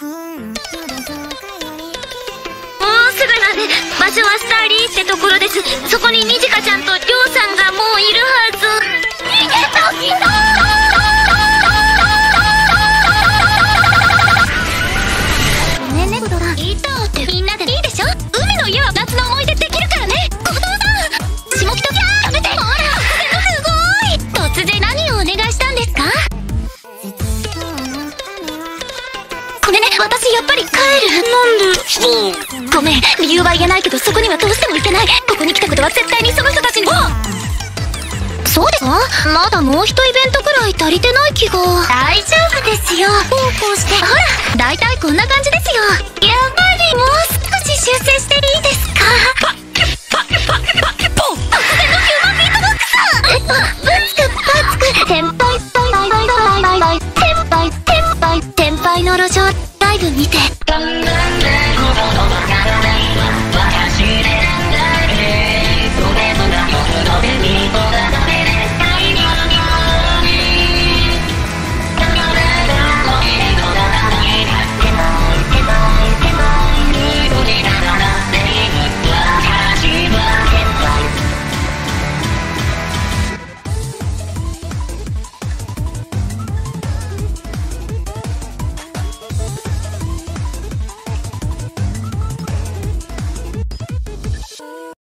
すぐなんで場所はスターリーってところです。そこにニジカちゃんとりょうさんがもうごめんね。私やっぱり帰る。なんで。ごめん。理由は言えないけどそこにはどうしても行けない。ここに来たことは絶対にその人たちに。そうです。かまだもう一イベントくらい足りてない気が。大丈夫ですよ。こうこうして。ほら。大体こんな感じ上ライブ見て。